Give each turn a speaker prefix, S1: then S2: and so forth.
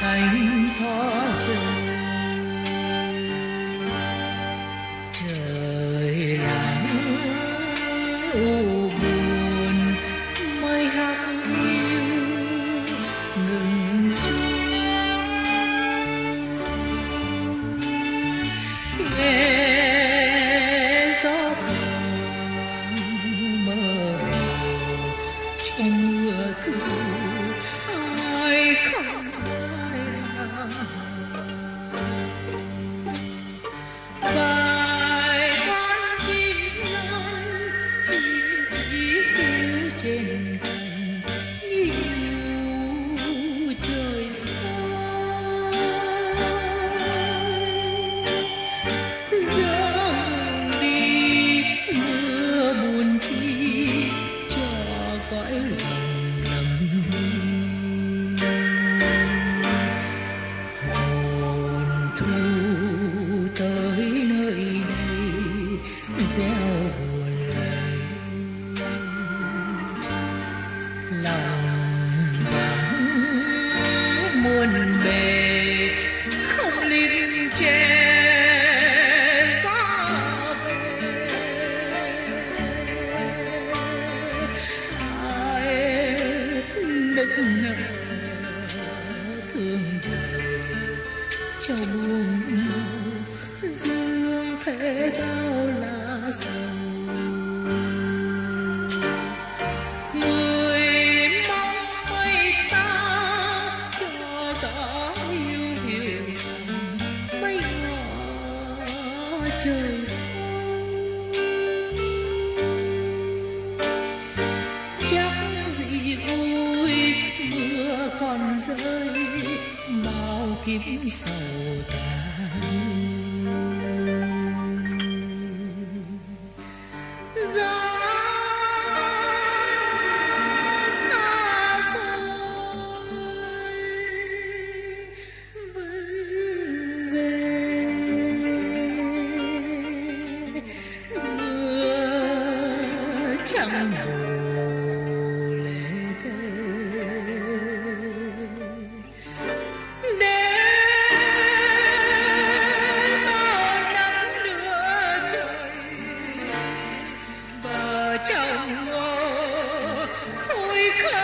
S1: cánh thó rơi trời lắng u buồn trong mưa thu ai không ai than vài con chim non chim chỉ kêu trên lòng vắng muôn bề nức nợ thương cho buồn dương thế bao là sầu người mong rơi bao kiếp sầu xa xôi vẫn về mưa chẳng buồn curse.